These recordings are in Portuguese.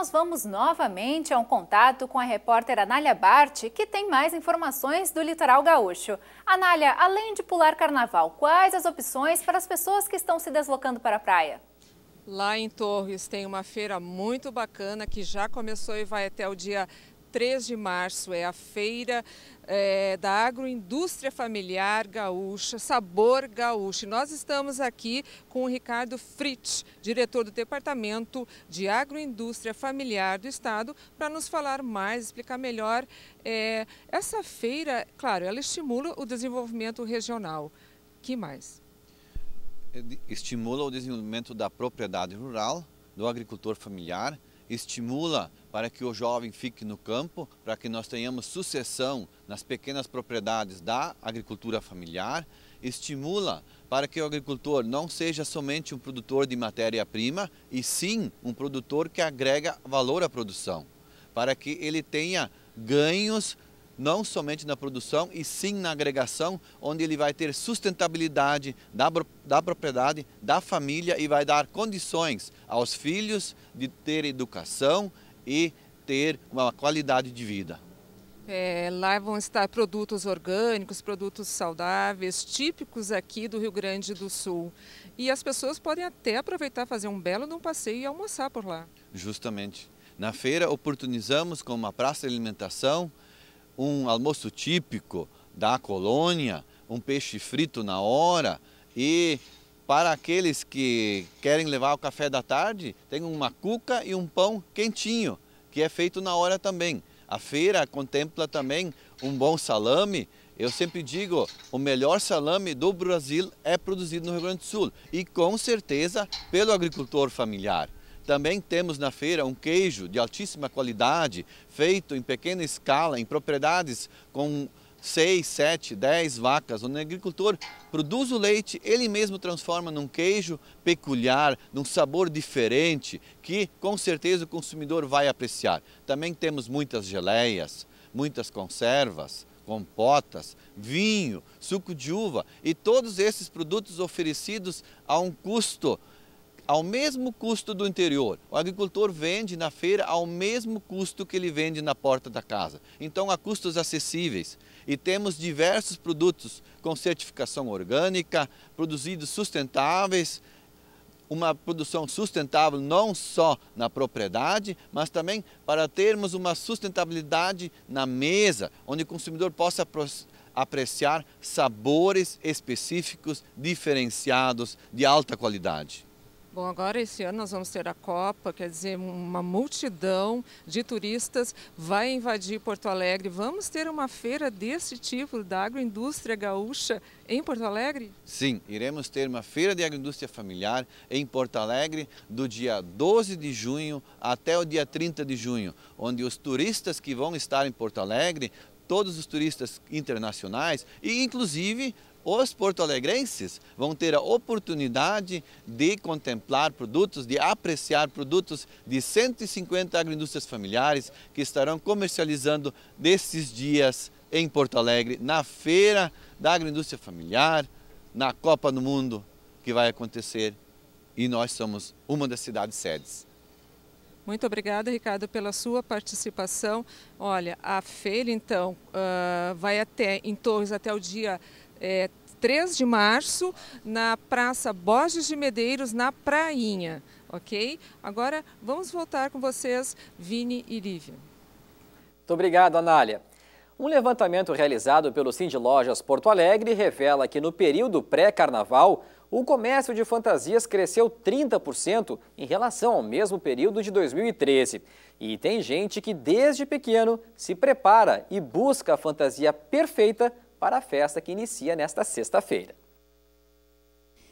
nós vamos novamente a um contato com a repórter Anália Bart, que tem mais informações do litoral gaúcho. Anália, além de pular carnaval, quais as opções para as pessoas que estão se deslocando para a praia? Lá em Torres tem uma feira muito bacana que já começou e vai até o dia 3 de março. É a feira é, da agroindústria familiar gaúcha, Sabor Gaúcho. Nós estamos aqui com o Ricardo Fritz, diretor do Departamento de Agroindústria Familiar do Estado, para nos falar mais, explicar melhor. É, essa feira, claro, ela estimula o desenvolvimento regional. que mais? Estimula o desenvolvimento da propriedade rural, do agricultor familiar, estimula para que o jovem fique no campo, para que nós tenhamos sucessão nas pequenas propriedades da agricultura familiar, estimula para que o agricultor não seja somente um produtor de matéria-prima, e sim um produtor que agrega valor à produção, para que ele tenha ganhos não somente na produção, e sim na agregação, onde ele vai ter sustentabilidade da, da propriedade, da família e vai dar condições aos filhos de ter educação e ter uma qualidade de vida. É, lá vão estar produtos orgânicos, produtos saudáveis, típicos aqui do Rio Grande do Sul. E as pessoas podem até aproveitar, fazer um belo um passeio e almoçar por lá. Justamente. Na feira oportunizamos com uma praça de alimentação, um almoço típico da colônia, um peixe frito na hora e para aqueles que querem levar o café da tarde, tem uma cuca e um pão quentinho, que é feito na hora também. A feira contempla também um bom salame. Eu sempre digo, o melhor salame do Brasil é produzido no Rio Grande do Sul e com certeza pelo agricultor familiar. Também temos na feira um queijo de altíssima qualidade, feito em pequena escala, em propriedades com 6, 7, 10 vacas, onde o agricultor produz o leite, ele mesmo transforma num queijo peculiar, num sabor diferente, que com certeza o consumidor vai apreciar. Também temos muitas geleias, muitas conservas, compotas, vinho, suco de uva e todos esses produtos oferecidos a um custo ao mesmo custo do interior. O agricultor vende na feira ao mesmo custo que ele vende na porta da casa. Então, a custos acessíveis. E temos diversos produtos com certificação orgânica, produzidos sustentáveis, uma produção sustentável não só na propriedade, mas também para termos uma sustentabilidade na mesa, onde o consumidor possa apreciar sabores específicos, diferenciados, de alta qualidade. Bom, agora esse ano nós vamos ter a Copa, quer dizer, uma multidão de turistas vai invadir Porto Alegre. Vamos ter uma feira desse tipo da agroindústria gaúcha em Porto Alegre? Sim, iremos ter uma feira de agroindústria familiar em Porto Alegre do dia 12 de junho até o dia 30 de junho, onde os turistas que vão estar em Porto Alegre todos os turistas internacionais e inclusive os porto-alegrenses vão ter a oportunidade de contemplar produtos, de apreciar produtos de 150 agroindústrias familiares que estarão comercializando desses dias em Porto Alegre, na Feira da Agroindústria Familiar, na Copa do Mundo que vai acontecer e nós somos uma das cidades sedes. Muito obrigada, Ricardo, pela sua participação. Olha, a feira, então, uh, vai até em Torres até o dia é, 3 de março, na Praça Borges de Medeiros, na Prainha, ok? Agora vamos voltar com vocês, Vini e Lívia. Muito obrigado, Anália. Um levantamento realizado pelo Cindy Lojas Porto Alegre revela que no período pré-carnaval, o comércio de fantasias cresceu 30% em relação ao mesmo período de 2013. E tem gente que desde pequeno se prepara e busca a fantasia perfeita para a festa que inicia nesta sexta-feira.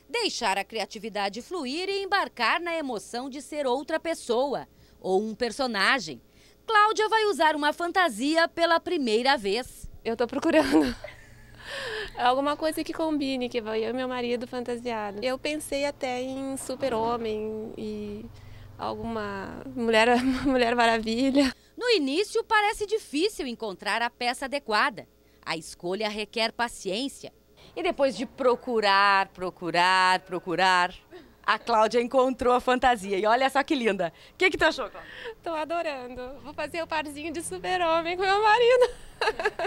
Deixar a criatividade fluir e embarcar na emoção de ser outra pessoa ou um personagem. Cláudia vai usar uma fantasia pela primeira vez. Eu estou procurando alguma coisa que combine, que vai eu e meu marido fantasiado. Eu pensei até em super-homem e alguma mulher, mulher maravilha. No início parece difícil encontrar a peça adequada. A escolha requer paciência. E depois de procurar, procurar, procurar, A Cláudia encontrou a fantasia e olha só que linda. O que, que tu achou, Cláudia? Tô adorando. Vou fazer o parzinho de super-homem com meu marido.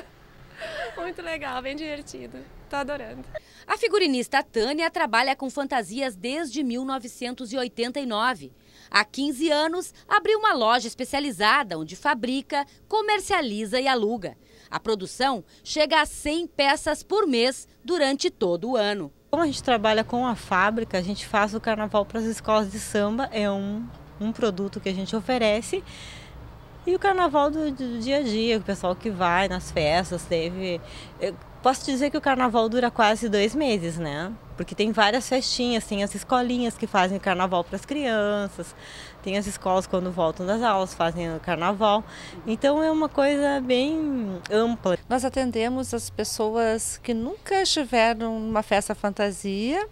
Muito legal, bem divertido. Tô adorando. A figurinista Tânia trabalha com fantasias desde 1989. Há 15 anos, abriu uma loja especializada onde fabrica, comercializa e aluga. A produção chega a 100 peças por mês durante todo o ano. Como a gente trabalha com a fábrica, a gente faz o carnaval para as escolas de samba, é um, um produto que a gente oferece. E o carnaval do, do dia a dia, o pessoal que vai nas festas, teve. Posso dizer que o carnaval dura quase dois meses, né? Porque tem várias festinhas, tem as escolinhas que fazem carnaval para as crianças, tem as escolas quando voltam das aulas fazem o carnaval. Então é uma coisa bem ampla. Nós atendemos as pessoas que nunca estiveram numa festa fantasia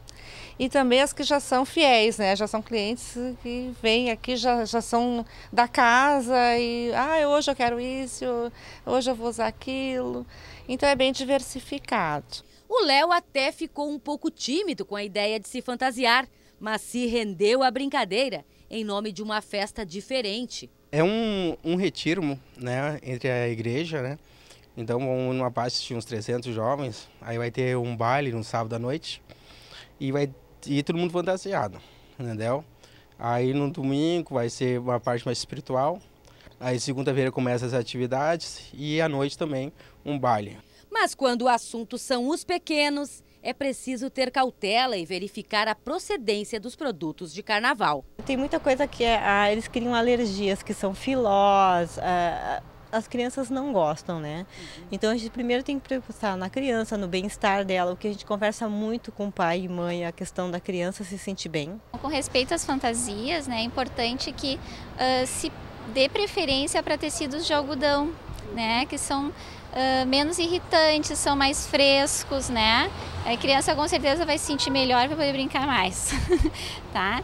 e também as que já são fiéis, né? Já são clientes que vêm aqui, já, já são da casa e ah, hoje eu quero isso, hoje eu vou usar aquilo. Então é bem diversificado. O Léo até ficou um pouco tímido com a ideia de se fantasiar, mas se rendeu à brincadeira em nome de uma festa diferente. É um, um retiro né, entre a igreja, né? Então, numa parte de uns 300 jovens, aí vai ter um baile no sábado à noite e vai ir todo mundo fantasiado, entendeu? Aí no domingo vai ser uma parte mais espiritual. Aí segunda-feira começa as atividades e à noite também um baile. Mas quando o assunto são os pequenos, é preciso ter cautela e verificar a procedência dos produtos de carnaval. Tem muita coisa que é, ah, eles criam alergias, que são filós, ah, as crianças não gostam, né? Uhum. Então a gente primeiro tem que preocupar na criança, no bem-estar dela, o que a gente conversa muito com o pai e mãe, a questão da criança se sentir bem. Com respeito às fantasias, né, é importante que uh, se dê preferência para tecidos de algodão, né, que são uh, menos irritantes, são mais frescos, né? A criança com certeza vai se sentir melhor para poder brincar mais, tá?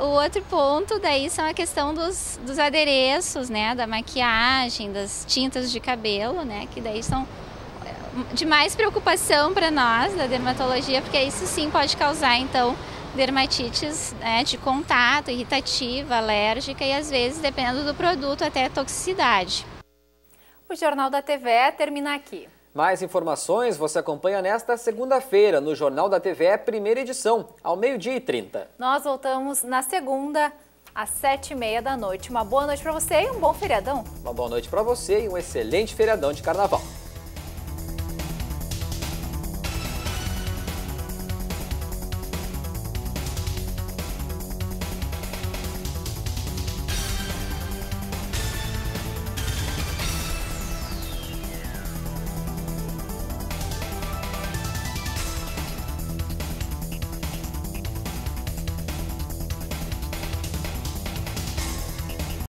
Uh, o outro ponto daí são a questão dos, dos adereços, né? Da maquiagem, das tintas de cabelo, né? Que daí são de mais preocupação para nós da dermatologia, porque isso sim pode causar então dermatites né, de contato, irritativa, alérgica e às vezes, dependendo do produto, até toxicidade. O Jornal da TVE termina aqui. Mais informações você acompanha nesta segunda-feira no Jornal da TVE, primeira edição, ao meio-dia e 30. Nós voltamos na segunda, às sete e meia da noite. Uma boa noite para você e um bom feriadão. Uma boa noite para você e um excelente feriadão de carnaval.